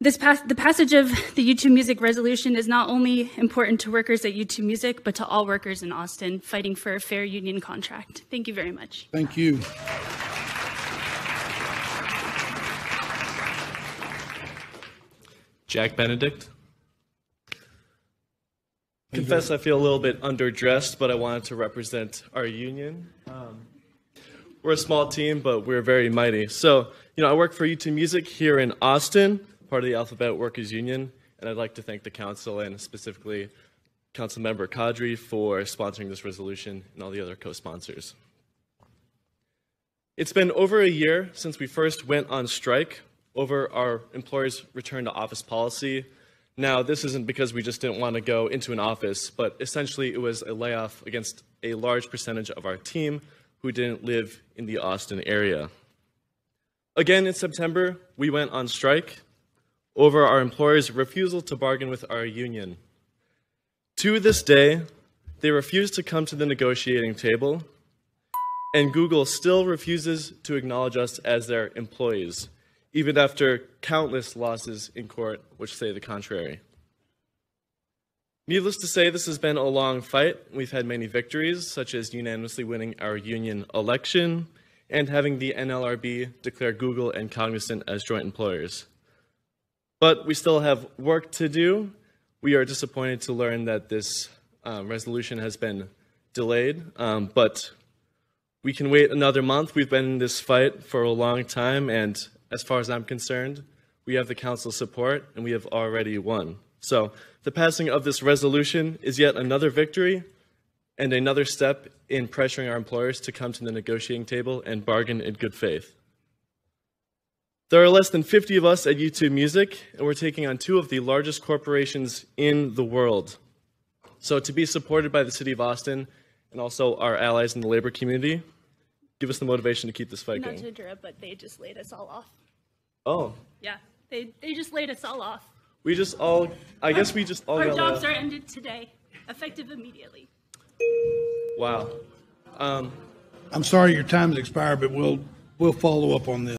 This pass- the passage of the YouTube Music resolution is not only important to workers at YouTube Music, but to all workers in Austin fighting for a fair union contract. Thank you very much. Thank you. Jack Benedict. Confess I feel a little bit underdressed, but I wanted to represent our union. Um, we're a small team, but we're very mighty. So, you know, I work for YouTube Music here in Austin, part of the Alphabet Workers Union, and I'd like to thank the council and specifically Council Member Qadri for sponsoring this resolution and all the other co-sponsors. It's been over a year since we first went on strike over our employers' return to office policy. Now, this isn't because we just didn't want to go into an office, but essentially it was a layoff against a large percentage of our team who didn't live in the Austin area. Again, in September, we went on strike over our employers' refusal to bargain with our union. To this day, they refuse to come to the negotiating table, and Google still refuses to acknowledge us as their employees even after countless losses in court which say the contrary. Needless to say, this has been a long fight. We've had many victories, such as unanimously winning our union election and having the NLRB declare Google and Cognizant as joint employers. But we still have work to do. We are disappointed to learn that this um, resolution has been delayed, um, but we can wait another month. We've been in this fight for a long time, and as far as I'm concerned, we have the council's support and we have already won. So the passing of this resolution is yet another victory and another step in pressuring our employers to come to the negotiating table and bargain in good faith. There are less than 50 of us at YouTube Music, and we're taking on two of the largest corporations in the world. So to be supported by the city of Austin and also our allies in the labor community, give us the motivation to keep this fight Not going. to interrupt, but they just laid us all off. Oh, Yeah, they, they just laid us all off. we just all, I guess we just all Our got jobs are ended today, effective immediately. Wow. Um, I'm sorry your time's expired, but we'll, we'll follow up on this.